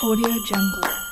Audio Jungle.